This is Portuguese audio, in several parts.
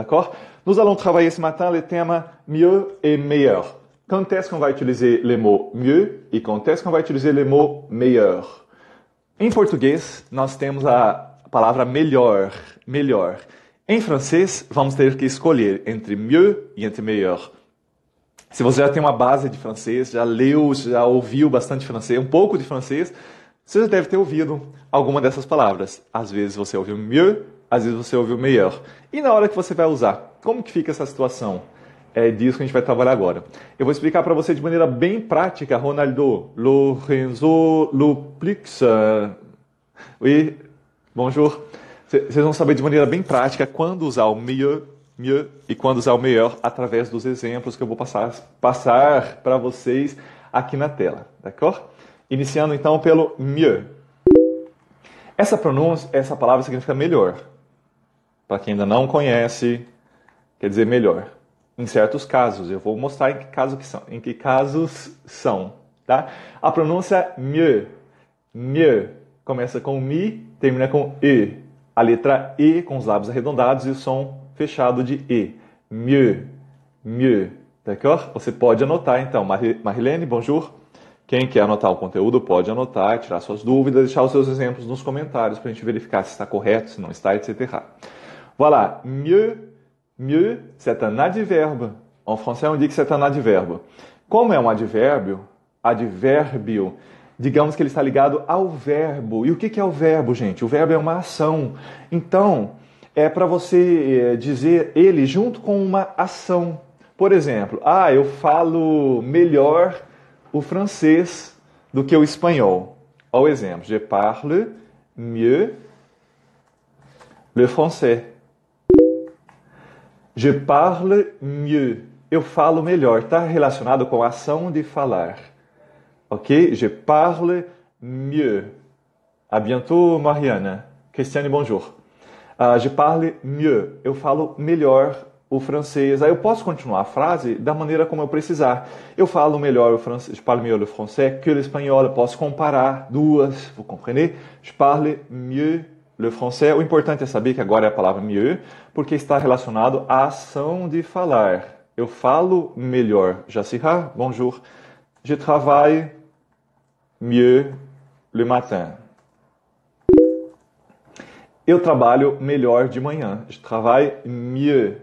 D'accord Nous allons travailler ce matin le thème mieux et meilleur. Quand est-ce qu'on va utiliser les mots mieux e quand est-ce qu'on va utiliser les mots meilleur? Em português, nós temos a palavra melhor, melhor. Em francês, vamos ter que escolher entre mieux e entre meilleur. Se você já tem uma base de francês, já leu, já ouviu bastante francês, um pouco de francês, você já deve ter ouvido alguma dessas palavras. Às vezes você ouviu mieux, às vezes você ouviu meilleur. E na hora que você vai usar, como que fica essa situação? É disso que a gente vai trabalhar agora. Eu vou explicar para você de maneira bem prática, Ronaldo, Lorenzo, Luplix. Oui, bonjour. Vocês vão saber de maneira bem prática quando usar o mieux, mieux e quando usar o meilleur através dos exemplos que eu vou passar, passar para vocês aqui na tela, d'accord? Iniciando então pelo mieux. Essa pronúncia, essa palavra significa melhor. Para quem ainda não conhece, quer dizer melhor. Em certos casos, eu vou mostrar em que, caso que são, em que casos são. Tá? A pronúncia mieux. Mieux começa com mi, termina com e. A letra e com os lábios arredondados e o som fechado de e. Mieux. Mieux. D'accord? Você pode anotar então. Marilene, bonjour. Quem quer anotar o conteúdo pode anotar, tirar suas dúvidas, deixar os seus exemplos nos comentários para a gente verificar se está correto, se não está, etc. Voilà, mieux, mieux, c'est un adverbe. En français, on dit que c'est un adverbe. Como é um advérbio, advérbio, digamos que ele está ligado ao verbo. E o que é o verbo, gente? O verbo é uma ação. Então, é para você eh, dizer ele junto com uma ação. Por exemplo, ah, eu falo melhor o francês do que o espanhol. Ao exemplo, je parle mieux le français. Je parle mieux. Eu falo melhor. Está relacionado com a ação de falar. Ok? Je parle mieux. A bientôt, Mariana. Cristiane, bonjour. Uh, je parle mieux. Eu falo melhor o francês. Aí eu posso continuar a frase da maneira como eu precisar. Eu falo melhor o francês, je parle mieux le français que l'espagnol. Eu posso comparar duas, vous comprenez? Je parle mieux le français. O importante é saber que agora é a palavra mieux, porque está relacionado à ação de falar. Eu falo melhor. Jassira, bonjour. Je travaille mieux le matin. Eu trabalho melhor de manhã. Je travaille mieux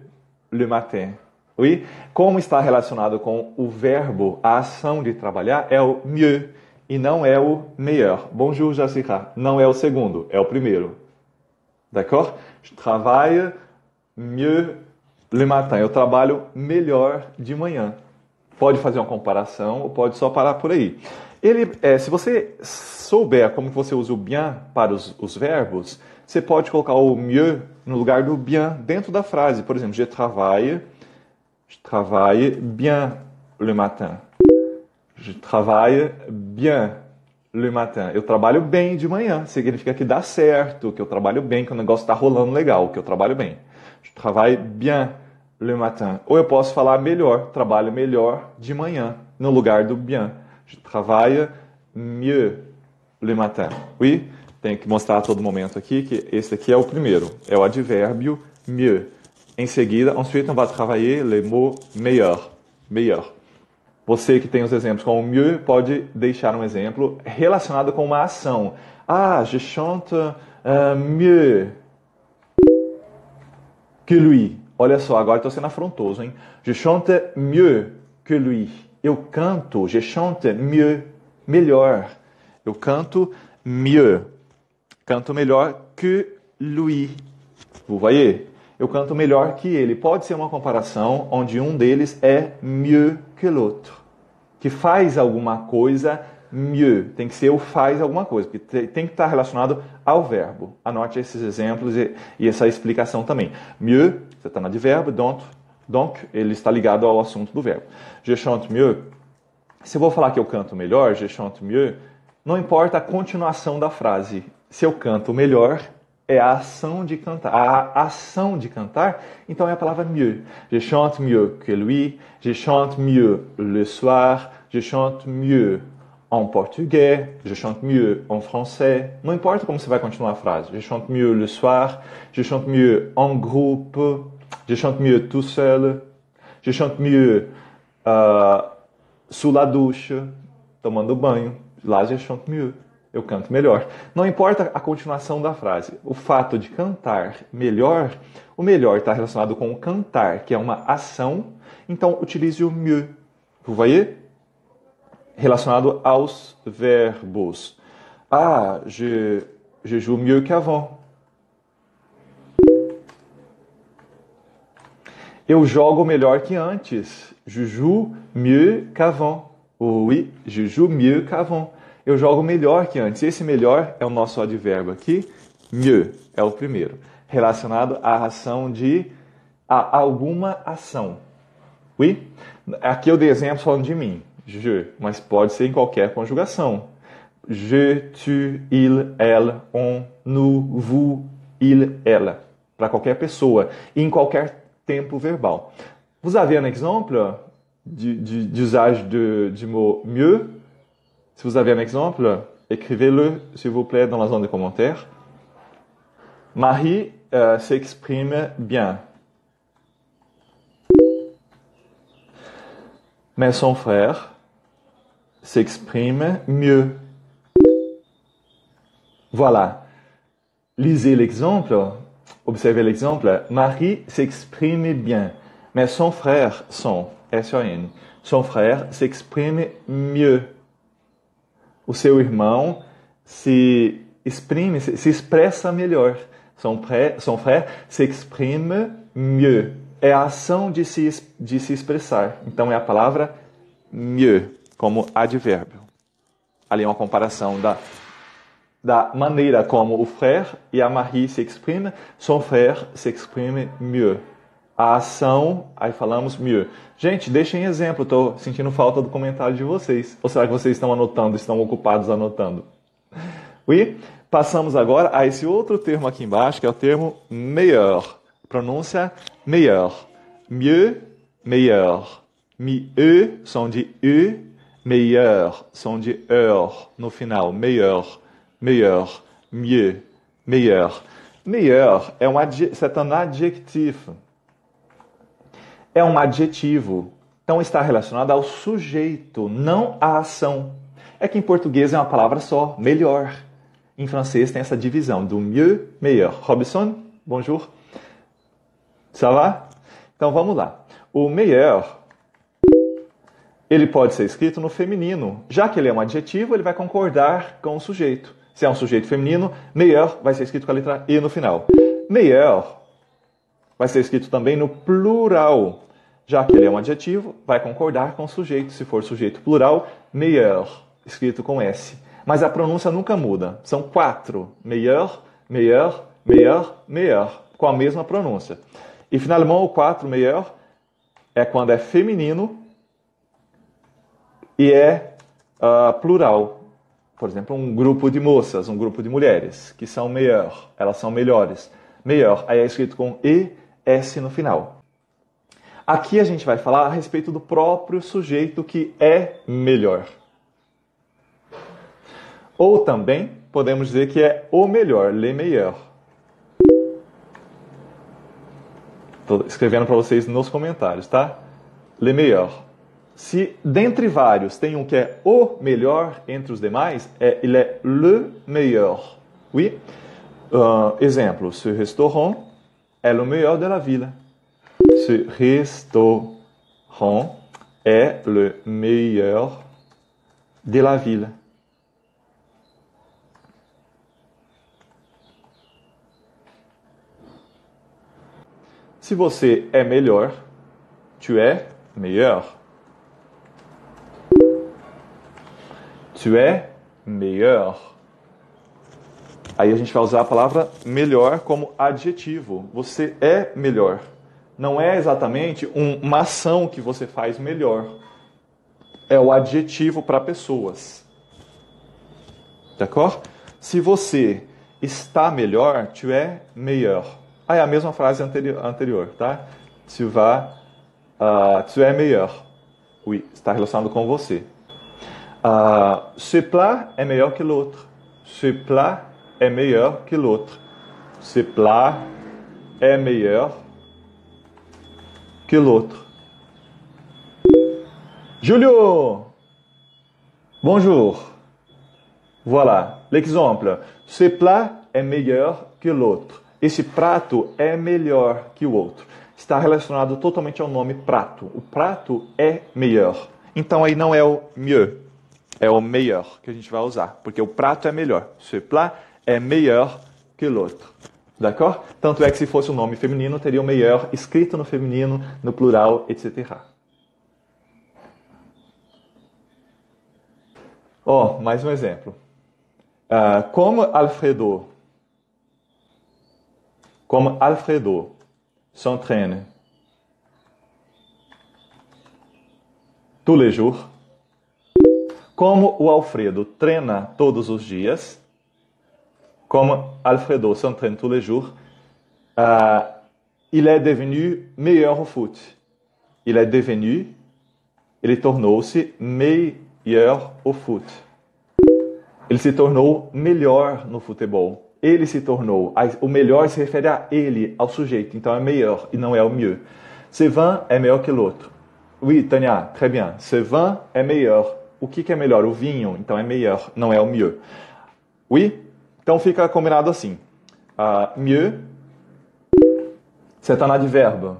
le matin. Oui? Como está relacionado com o verbo, a ação de trabalhar, é o mieux e não é o meilleur. Bonjour, Jessica. Não é o segundo, é o primeiro. D'accord? Je travaille mieux le matin. Eu trabalho melhor de manhã. Pode fazer uma comparação ou pode só parar por aí. Ele, é, se você souber como você usa o bien para os, os verbos, você pode colocar o mieux no lugar do bien dentro da frase. Por exemplo, je travaille, je travaille bien le matin. Je travaille bien le matin. Eu trabalho bem de manhã. Significa que dá certo, que eu trabalho bem, que o negócio está rolando legal, que eu trabalho bem. Je travaille bien le matin. Ou eu posso falar melhor, trabalho melhor de manhã, no lugar do bien. Je travaille mieux le matin. Oui? Tenho que mostrar a todo momento aqui que esse aqui é o primeiro, é o advérbio mieux. Em seguida, ensuite on va travailler le mot meilleur, meilleur. Você que tem os exemplos com o mieux pode deixar um exemplo relacionado com uma ação. Ah, je chante uh, mieux que lui. Olha só, agora estou sendo afrontoso, hein? Je chante mieux que lui. Eu canto, je chante mieux, melhor. Eu canto mieux canto melhor que lui. Vous voyez? Eu canto melhor que ele. Pode ser uma comparação onde um deles é mieux que l'autre. Que faz alguma coisa mieux. Tem que ser o faz alguma coisa, tem que estar relacionado ao verbo. Anote esses exemplos e, e essa explicação também. Mieux, você está no advérbio, donc, donc, ele está ligado ao assunto do verbo. Je chante mieux. Se eu vou falar que eu canto melhor, je chante mieux, não importa a continuação da frase se eu canto melhor, é a ação de cantar. A ação de cantar, então é a palavra mieux. Je chante mieux que lui, je chante mieux le soir, je chante mieux en português, je chante mieux en français. Não importa como você vai continuar a frase. Je chante mieux le soir, je chante mieux en groupe. Je chante mieux tout seul. Je chante mieux uh, sous la douche, tomando banho. Lá je chante mieux. Eu canto melhor. Não importa a continuação da frase. O fato de cantar melhor, o melhor está relacionado com o cantar, que é uma ação. Então, utilize o mieux. Vous voyez? Relacionado aos verbos. Ah, je, je joue mieux qu'avant. Eu jogo melhor que antes. Je joue mieux qu'avant. Oui, je joue mieux qu'avant. Eu jogo melhor que antes. Esse melhor é o nosso advérbio aqui. Mieux é o primeiro. Relacionado à ação de a alguma ação. Oui? Aqui eu dei exemplo falando de mim. Je, mas pode ser em qualquer conjugação. Je, tu, il, elle, on, nous, vous, il, ela. Para qualquer pessoa. Em qualquer tempo verbal. Vous avez un exemple d'usage de, du mot mieux Si vous avez un exemple, écrivez-le, s'il vous plaît, dans la zone de commentaires. Marie euh, s'exprime bien. Mais son frère s'exprime mieux. Voilà. Lisez l'exemple Observez l'exemple. Marie s'exprime bien, mais son frère, S-O-N, son frère s'exprime mieux. O seu irmão se exprime, se, expressa melhor. Son, pré, son frère s'exprime mieux. É a ação de se, de se expressar. Então é a palavra mieux como advérbio. Ali é uma comparação da da maneira como o frère e a Marie se exprimem, son frère se exprime mieux. A ação, aí falamos mieux. Gente, deixem exemplo, estou sentindo falta do comentário de vocês. Ou será que vocês estão anotando, estão ocupados anotando? Oui? Passamos agora a esse outro termo aqui embaixo, que é o termo meilleur. Pronúncia meilleur. Mieux, meilleur. Mi-e, som de e, meilleur, som de er no final, meilleur meilleur, mieux, meilleur. Meilleur é um, un adjectif. É um adjetivo. Então está relacionado ao sujeito, não à ação. É que em português é uma palavra só, melhor. Em francês tem essa divisão do mieux, meilleur. Robson, bonjour. Ça va? Então vamos lá. O meilleur, ele pode ser escrito no feminino. Já que ele é um adjetivo, ele vai concordar com o sujeito. Se é um sujeito feminino, meilleur vai ser escrito com a letra E no final. Meilleur vai ser escrito também no plural. Já que ele é um adjetivo, vai concordar com o sujeito. Se for sujeito plural, meilleur, escrito com S. Mas a pronúncia nunca muda. São quatro. Meilleur, meilleur, meilleur, meilleur, com a mesma pronúncia. E finalmente o quatro meilleur é quando é feminino e é uh, plural por exemplo, um grupo de moças, um grupo de mulheres, que são melhor, elas são melhores. Melhor, aí é escrito com ES no final. Aqui a gente vai falar a respeito do próprio sujeito que é melhor. Ou também podemos dizer que é o melhor, le meilleur. Estou escrevendo para vocês nos comentários, tá? Le meilleur. Se dentre vários tem um que é o melhor entre os demais, é il est le meilleur. Oui? Uh, exemplo, ce restaurant est le meilleur de la ville. Ce restaurant est le meilleur de la ville. Se você é melhor, tu es meilleur. Tu es meilleur. Aí a gente vai usar a palavra melhor como adjetivo. Você é melhor. Não é exatamente um, uma ação que você faz melhor. É o adjetivo para pessoas. D'accord? Se você está melhor, tu es meilleur. Ah, é a mesma frase anterior, anterior tá? Tu vas, uh, tu es meilleur. Oui, está relacionado com você. Uh, ce plat est meilleur que l'autre. Ce plat est meilleur que l'autre. Ce plat est meilleur que l'autre. Julio, bonjour. Voilà, l'exemple. Ce plat est meilleur que l'autre. Esse prato é melhor que o outro. Está relacionado totalmente ao nome prato. O prato é melhor. Então aí não é o mieux, é o meilleur que a gente vai usar, porque o prato é melhor. Ce plat est meilleur que l'autre. D'accord? Tanto é que se fosse um nome feminino, teria o meilleur escrito no feminino, no plural, etc. Ó, oh, mais um exemplo. Uh, como Alfredo, como Alfredo s'entraîne tous les jours, como o Alfredo treina todos os dias, como Alfredo s'entraîne tous les jours, uh, il est devenu meilleur au foot. Il est devenu, ele tornou-se meilleur au foot. Ele se tornou melhor no futebol. Ele se tornou. O melhor se refere a ele, ao sujeito. Então é melhor e não é o mieux. Ce vin é melhor que l'autre. Oui, Tania, très bien. Ce vin é melhor. O que, que é melhor? O vinho. Então é melhor, não é o mieux. Oui? Então fica combinado assim. Uh, mieux, c'est un adverbe.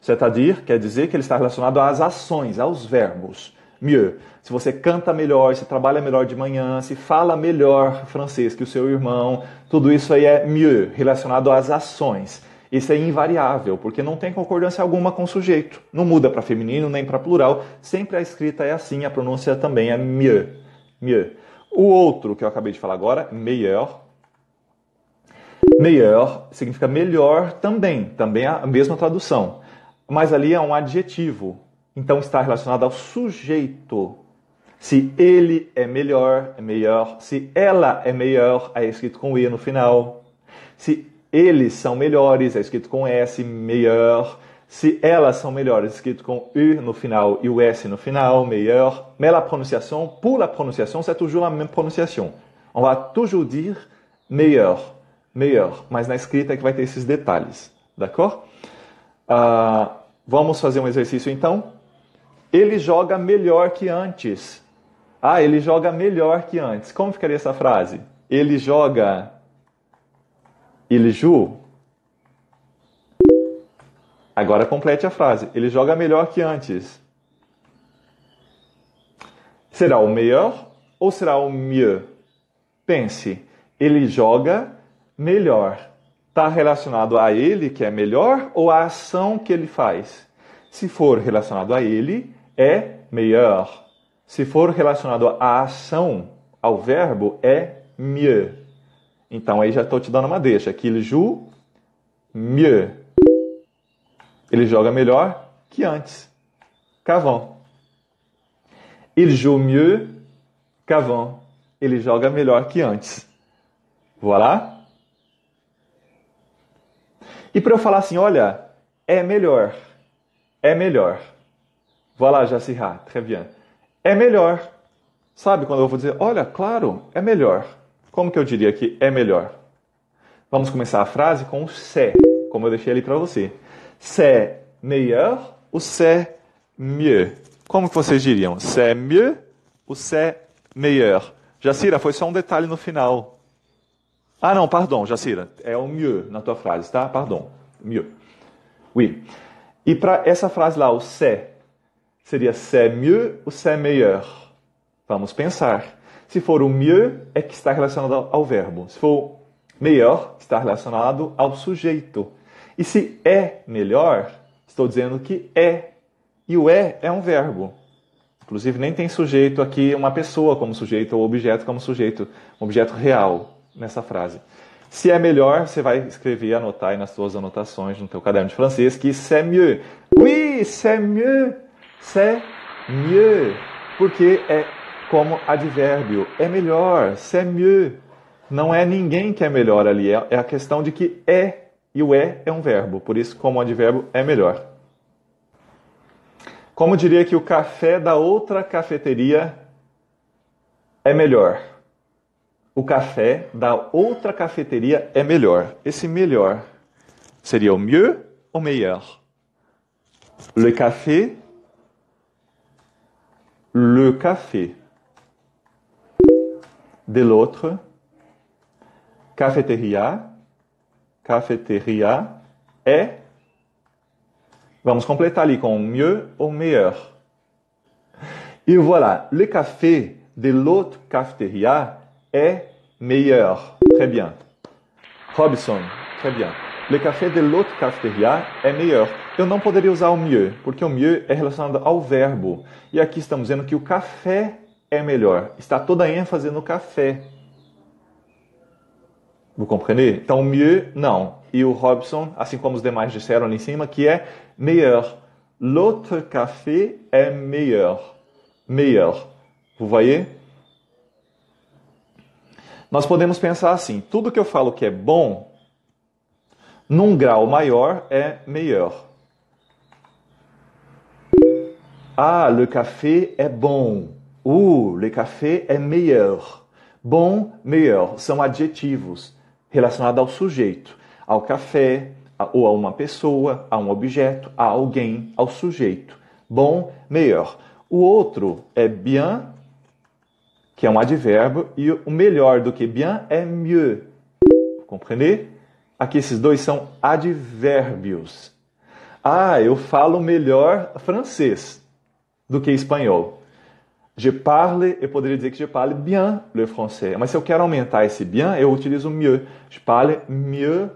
C'est-à-dire, quer dizer que ele está relacionado às ações, aos verbos mieux. Se você canta melhor, se trabalha melhor de manhã, se fala melhor francês que o seu irmão, tudo isso aí é mieux, relacionado às ações. Isso é invariável, porque não tem concordância alguma com o sujeito. Não muda para feminino nem para plural, sempre a escrita é assim, a pronúncia também é mieux. mieux. O outro que eu acabei de falar agora, meilleur. Meilleur significa melhor também, também a mesma tradução. Mas ali é um adjetivo, então está relacionado ao sujeito. Se ele é melhor, é melhor. Se ela é melhor, é escrito com E no final. Se eles são melhores, é escrito com S, melhor. Se elas são melhores, escrito com U no final e o S no final, melhor. Mais la prononciation, pour la prononciation, c'est toujours la même prononciation. On va toujours dire meilleur, meilleur. Mas na escrita é que vai ter esses detalhes, d'accord? Uh, vamos fazer um exercício então? Ele joga melhor que antes. Ah, ele joga melhor que antes. Como ficaria essa frase? Ele joga. Ele joue. Agora complete a frase. Ele joga melhor que antes. Será o melhor ou será o mieux? Pense. Ele joga melhor. Está relacionado a ele, que é melhor, ou à ação que ele faz? Se for relacionado a ele, é melhor. Se for relacionado à ação, ao verbo, é mieux. Então aí já estou te dando uma deixa. Que ele joue mieux. Ele joga melhor que antes. Qu'avant. Il joue mieux qu'avant. Ele joga melhor que antes. Voilà. E para eu falar assim, olha, é melhor. É melhor. Voilà, Jassirra, très bien. É melhor. Sabe quando eu vou dizer, olha, claro, é melhor. Como que eu diria que é melhor? Vamos começar a frase com o c'est, como eu deixei ali para você. C'est meilleur ou c'est mieux? Como vocês diriam? C'est mieux ou c'est meilleur? Jacira, foi só um detalhe no final. Ah, não, pardon, Jacira. É o mieux na tua frase, tá? Pardon. Mieux. Oui. E para essa frase lá, o c'est, seria c'est mieux ou c'est meilleur? Vamos pensar. Se for o mieux, é que está relacionado ao verbo. Se for melhor, está relacionado ao sujeito. E se é melhor, estou dizendo que é. E o é é um verbo. Inclusive, nem tem sujeito aqui, uma pessoa como sujeito ou objeto como sujeito, um objeto real nessa frase. Se é melhor, você vai escrever, anotar aí nas suas anotações no teu caderno de francês que c'est mieux. Oui, c'est mieux c'est mieux, porque é como advérbio, é melhor, c'est mieux. Não é ninguém que é melhor ali, é, é a questão de que é, e o é é um verbo, por isso, como advérbio, é melhor. Como diria que o café da outra cafeteria é melhor? O café da outra cafeteria é melhor. Esse melhor seria o mieux ou meilleur? Le café. Le café. De l'autre. Cafeteria. Cafeteria. É. Vamos completar ali com mieux ou meilleur. Et voilà, le café de l'autre cafeteria est meilleur. Très bien. Robson, très bien. Le café de l'autre cafeteria é melhor. Eu não poderia usar o mieux, porque o mieux é relacionado ao verbo. E aqui estamos dizendo que o café é melhor. Está toda a ênfase no café. Vous comprenez? Então, mieux, não. E o Robson, assim como os demais disseram ali em cima, que é meilleur. L'autre café é meilleur. Meilleur. Vous voyez? Nós podemos pensar assim: tudo que eu falo que é bom, num grau maior, é meilleur. Ah, le café é bom. Uh, le café é meilleur. Bom, meilleur são adjetivos relacionados ao sujeito, ao café, ou a uma pessoa, a um objeto, a alguém, ao sujeito. Bom, meilleur. O outro é bien, que é um advérbio, e o melhor do que bien é mieux. Compreender? Aqui esses dois são advérbios. Ah, eu falo melhor francês do que espanhol. Je parle, eu poderia dizer que je parle bien le français. Mas se eu quero aumentar esse bien, eu utilizo mieux. Je parle mieux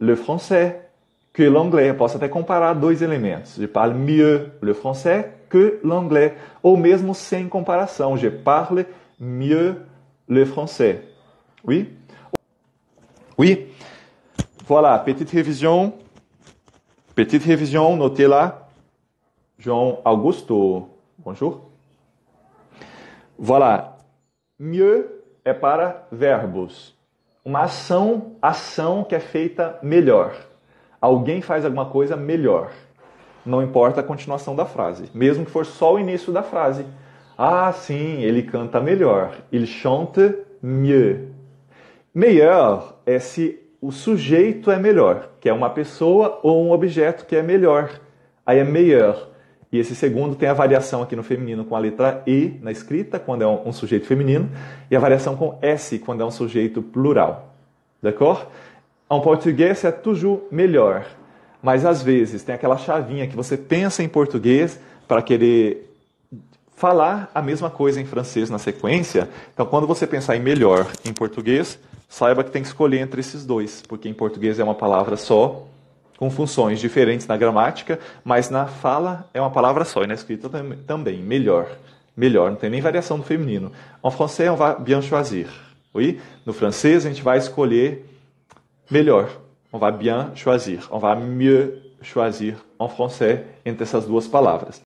le français que l'anglais. Eu posso até comparar dois elementos. Je parle mieux le français que l'anglais. Ou mesmo sem comparação. Je parle mieux le français. Oui? Oui? Voilà, petite révision. Petite révision, notez là. João Augusto, bonjour. Voilà. Mieux é para verbos. Uma ação, ação que é feita melhor. Alguém faz alguma coisa melhor. Não importa a continuação da frase, mesmo que for só o início da frase. Ah, sim, ele canta melhor. Il chante mieux. Meilleur é se o sujeito é melhor, que é uma pessoa ou um objeto que é melhor. Aí é meilleur. E esse segundo tem a variação aqui no feminino com a letra E na escrita, quando é um, sujeito feminino, e a variação com S, quando é um sujeito plural. D'accord? En português é toujours melhor, mas às vezes tem aquela chavinha que você pensa em português para querer falar a mesma coisa em francês na sequência. Então, quando você pensar em melhor em português, saiba que tem que escolher entre esses dois, porque em português é uma palavra só com funções diferentes na gramática, mas na fala é uma palavra só, e na escrita também, melhor. Melhor, não tem nem variação do feminino. En français, on va bien choisir. Oui? No francês, a gente vai escolher melhor. On va bien choisir. On va mieux choisir en français entre essas duas palavras.